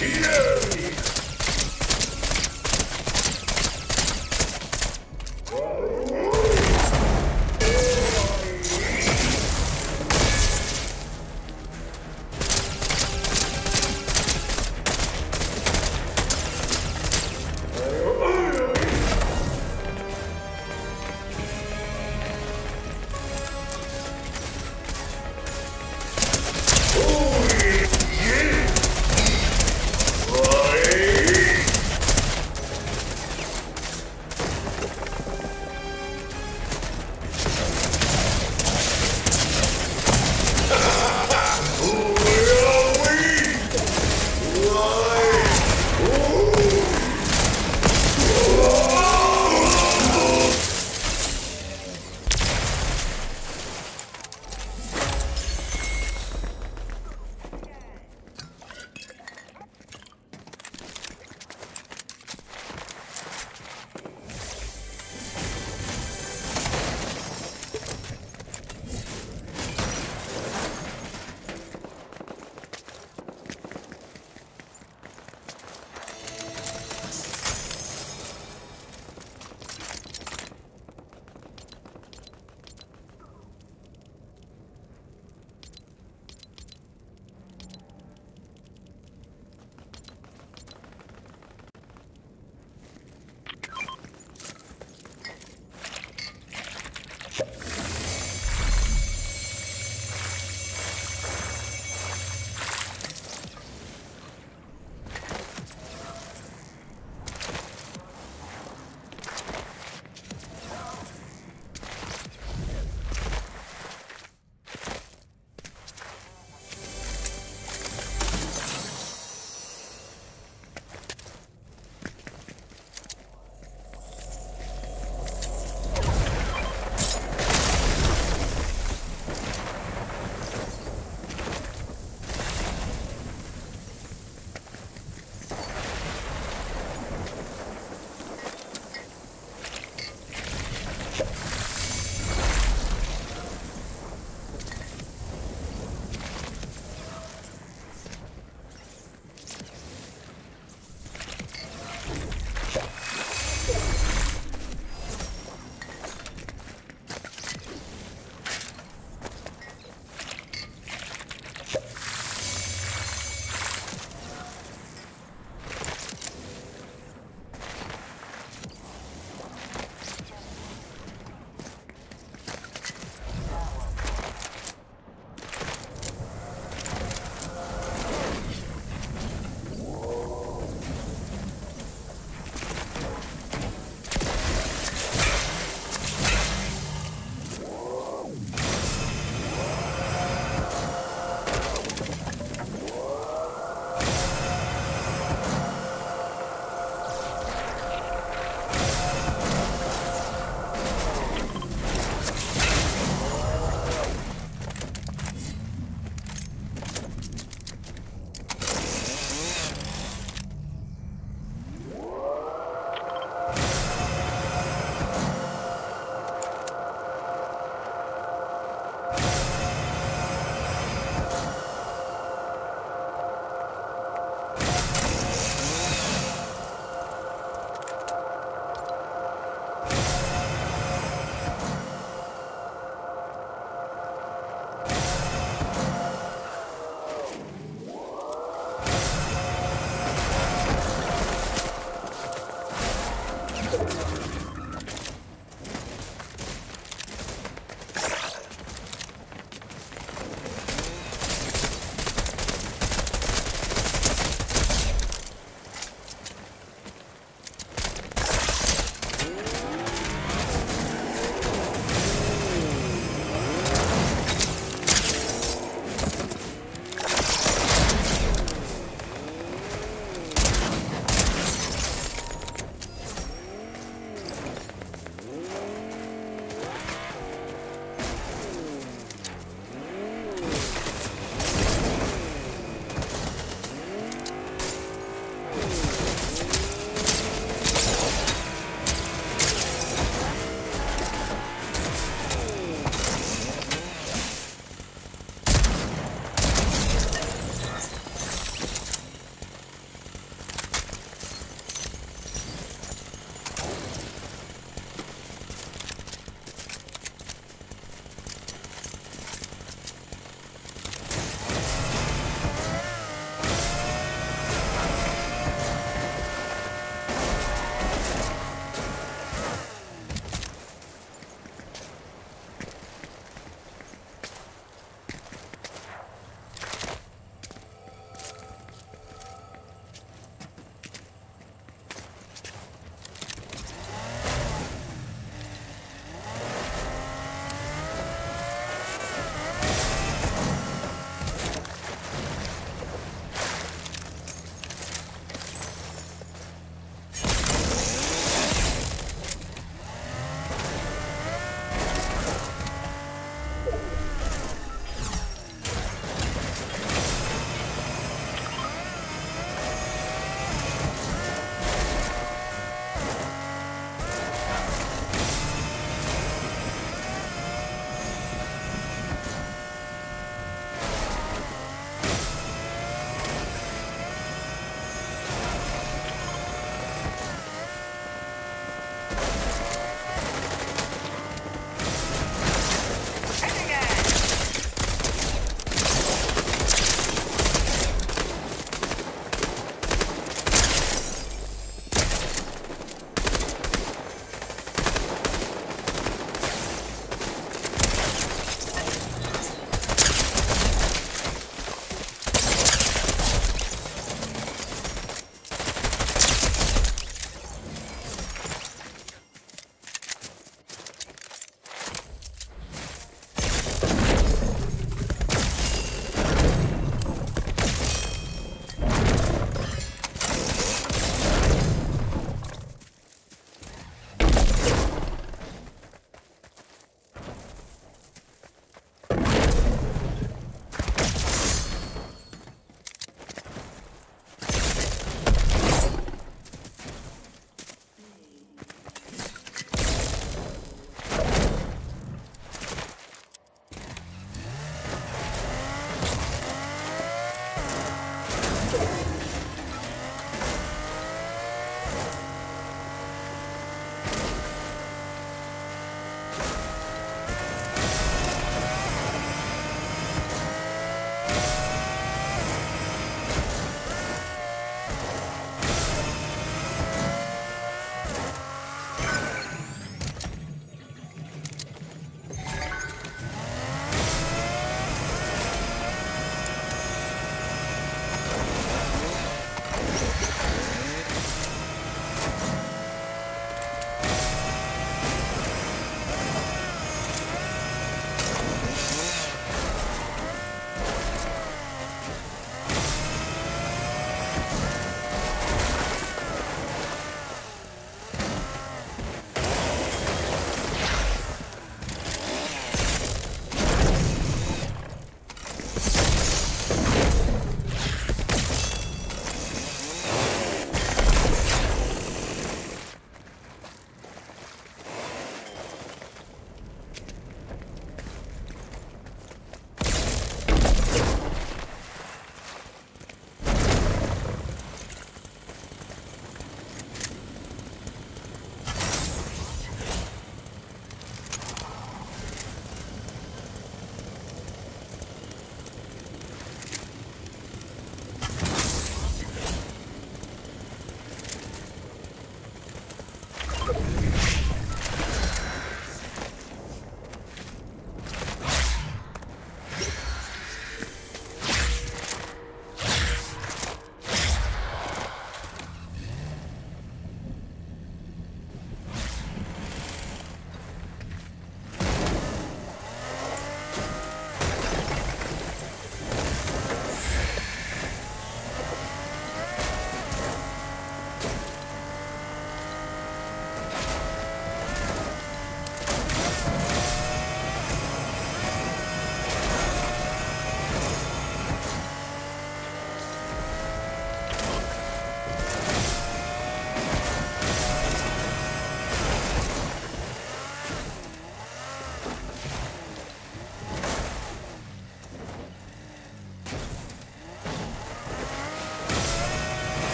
Here!